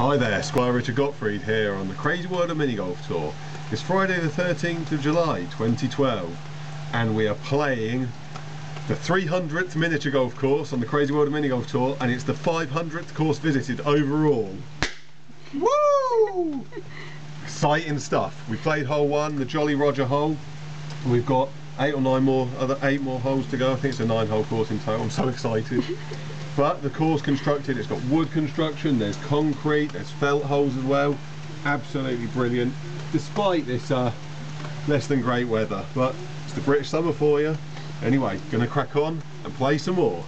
Hi there, Squire Richard Gottfried here on the Crazy World of Mini Golf Tour. It's Friday the 13th of July 2012 and we are playing the 300th miniature golf course on the Crazy World of Mini Golf Tour and it's the 500th course visited overall. Woo! Exciting stuff. We played hole one, the Jolly Roger hole. We've got eight or nine more, other eight more holes to go. I think it's a nine hole course in total. I'm so excited. but the course constructed, it's got wood construction, there's concrete, there's felt holes as well. Absolutely brilliant. Despite this uh, less than great weather, but it's the British summer for you. Anyway, gonna crack on and play some more.